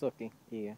Sucky. Yeah.